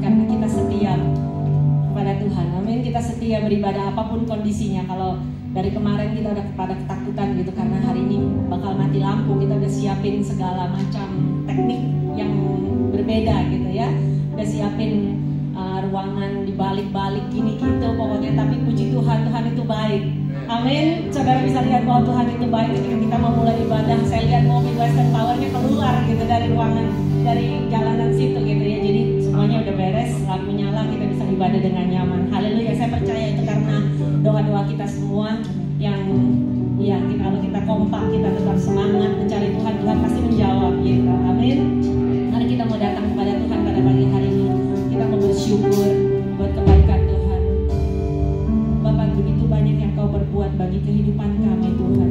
karena kita setia kepada Tuhan. Amin. Kita setia beribadah apa pun kondisinya. Kalau dari kemarin kita udah pada ketakutan gitu karena hari ini bakal mati lampu, kita udah siapin segala macam teknik yang berbeda gitu ya. Udah siapin uh, ruangan di balik-balik gini gitu pokoknya tapi puji Tuhan Tuhan itu baik Amin. Saudara bisa lihat bahwa Tuhan itu baik ketika kita mau mulai ibadah. Saya lihat mobil Western Powernya keluar gitu dari ruangan dari jalanan situ gitu ya. Jadi beres, lampu nyala, kita bisa ibadah dengan nyaman. Haleluya. Saya percaya itu karena doa-doa kita semua yang ya kita, kalau kita kompak, kita tetap semangat mencari Tuhan, Tuhan pasti menjawab gitu. Amin. Mari kita mau datang kepada Tuhan pada pagi hari ini. Kita mau bersyukur buat kebaikan Tuhan. Bapak begitu banyak yang kau berbuat bagi kehidupan kami Tuhan.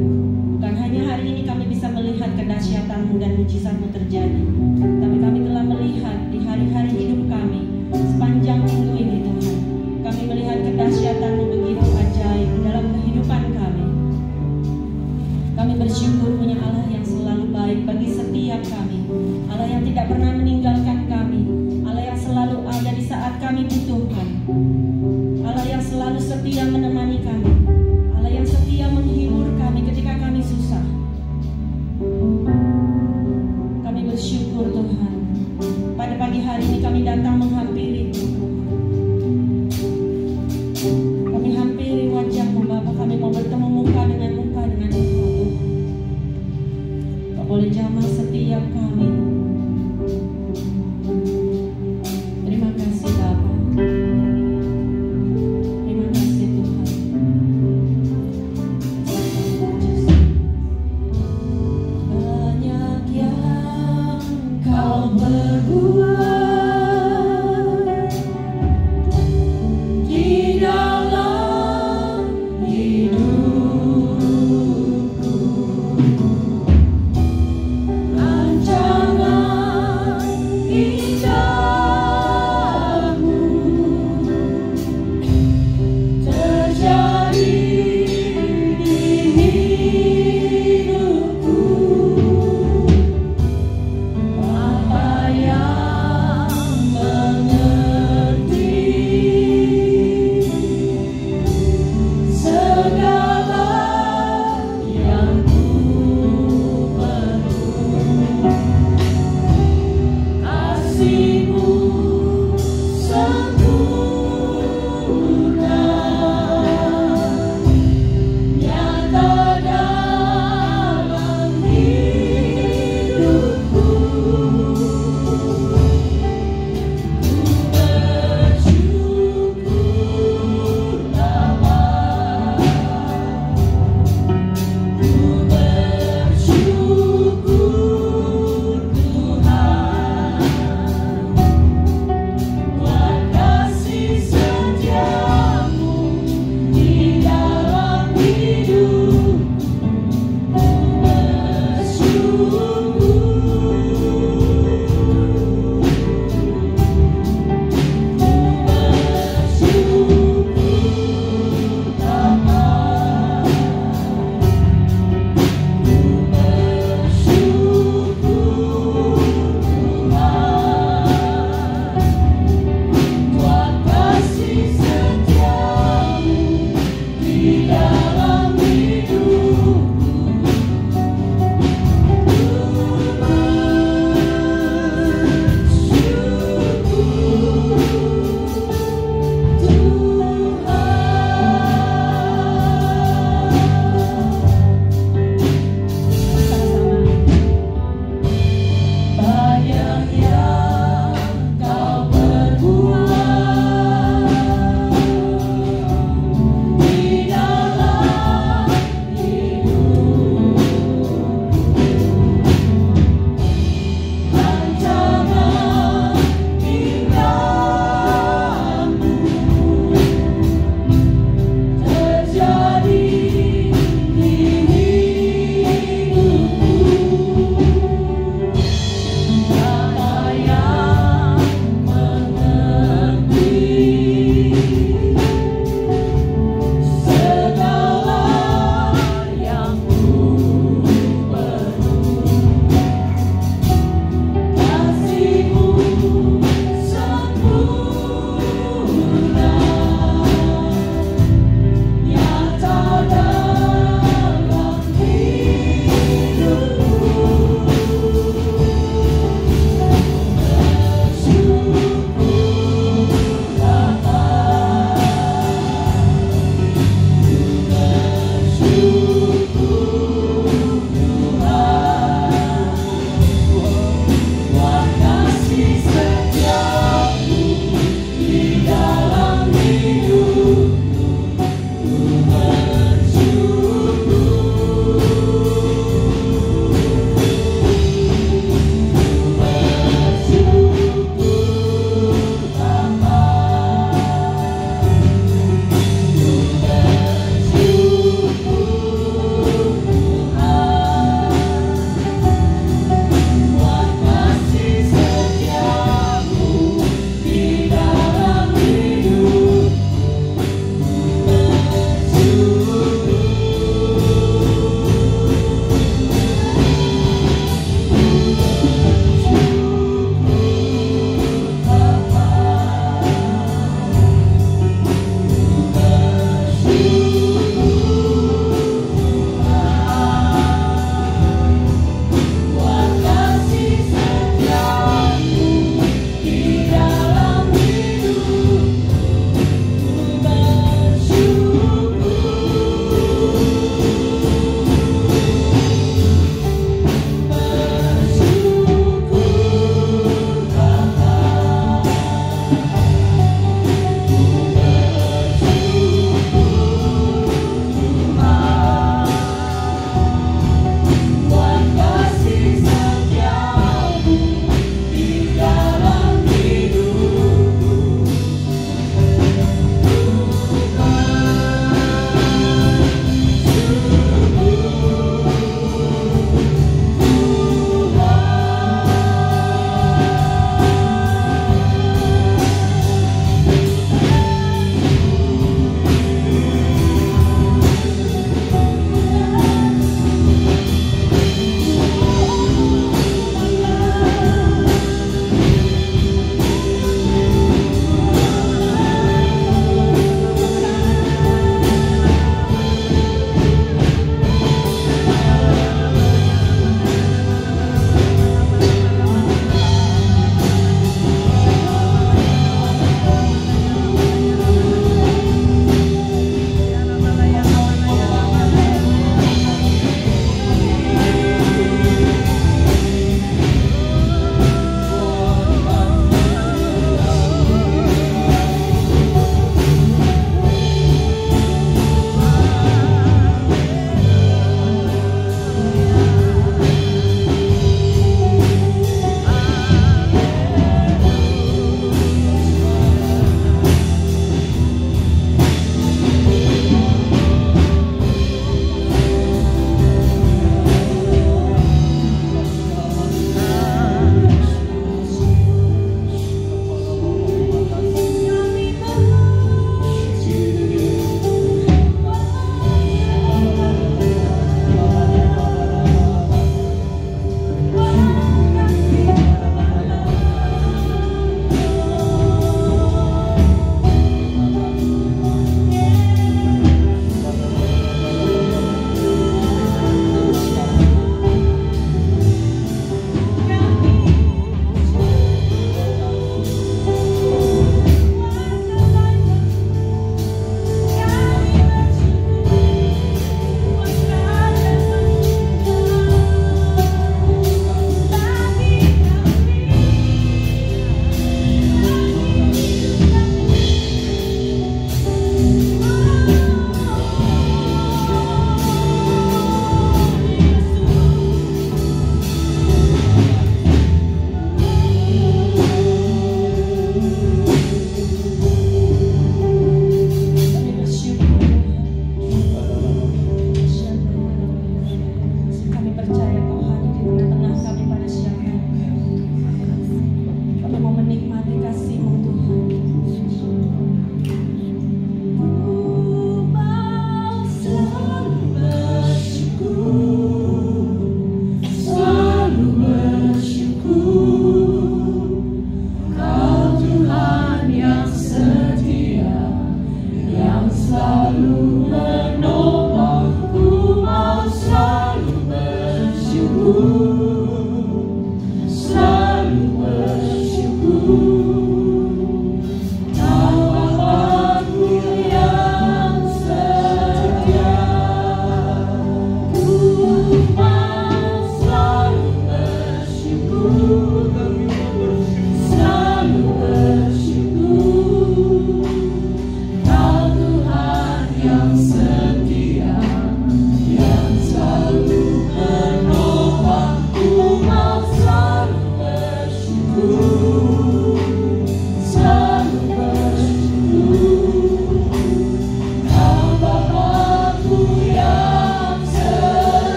Bukan hanya hari ini kami bisa melihat kedahsyatanmu dan mujizatmu terjadi. Tapi kami telah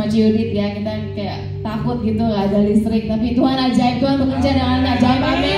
sama Judith ya kita kayak takut gitu gak ada listrik tapi Tuhan ajaib Tuhan bekerja dengan ajaib amin.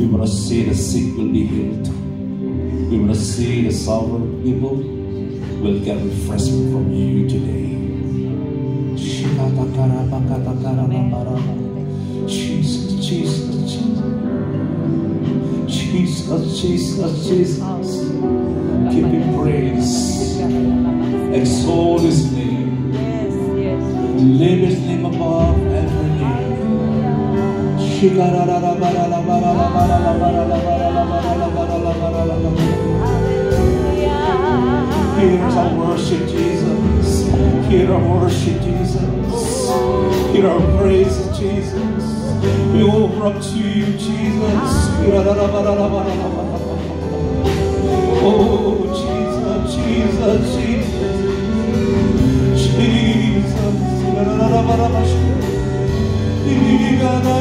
We want to see the sick will be healed. We want to see the sovereign people will get refreshment from you today. Jesus, Jesus, Jesus. Jesus, Jesus, Jesus. Give me praise. Exalt his name. Lift his name above. Here's our worship, Jesus. Hear our worship, Jesus. Hear our praise, Jesus. We offer up to you, Jesus. Oh, Jesus, Jesus, Jesus. Jesus. Oh,